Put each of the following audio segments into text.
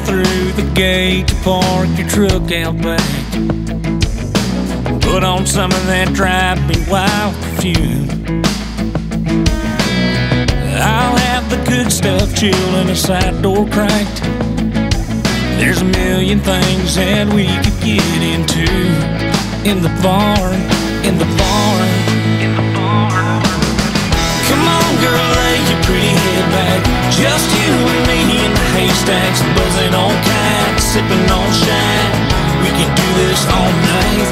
through the gate to park your truck out back. Put on some of that drive me wild perfume. I'll have the good stuff chilling, a side door cracked. There's a million things that we could get into in the barn, in the barn, in the barn. Come on, girl, lay your pretty head back. The haystacks, buzzing on kites, sipping on shine. We can do this all night.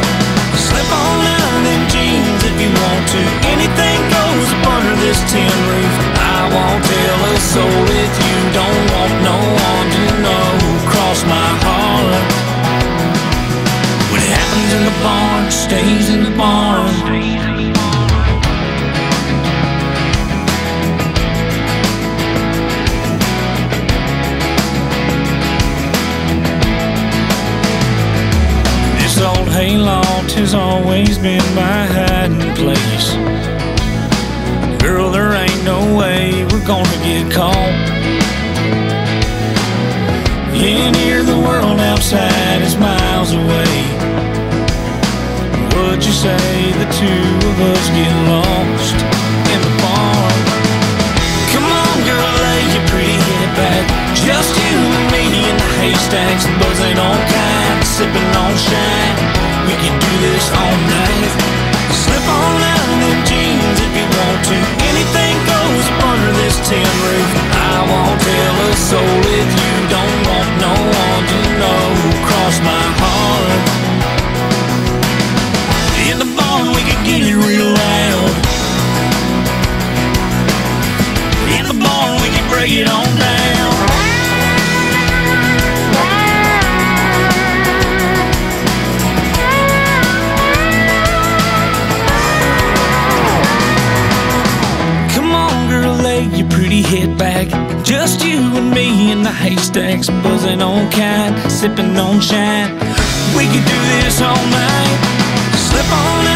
Slip on out them jeans if you want to. Anything goes up under this tin roof. I won't tell a soul if you don't want no one to know. Cross my heart. What happens in the barn stays in the barn. Hayloft has always been my hiding place. Girl, there ain't no way we're gonna get caught. In here, the world outside is miles away. Would you say the two of us get lost in the barn? Come on, girl, lay your pretty head back. Just you and me in the haystacks, buzzing on kites, sipping on shine. We can do this all night. Slip on out of them jeans if you want to. Anything goes under this tin roof. I won't tell a soul if you don't want no one to know. Cross my heart. In the barn we can get it real loud. In the barn we can break it on lay your pretty head back. Just you and me in the haystacks, buzzing on kite, sipping on shine. We could do this all night. Slip on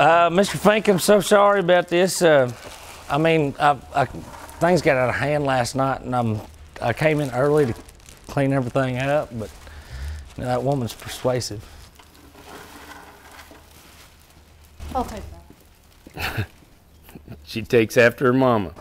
Uh, Mr. Fink, I'm so sorry about this. Uh, I mean, I, I, things got out of hand last night, and I'm, I came in early to clean everything up, but you know, that woman's persuasive. I'll take that. She takes after her mama.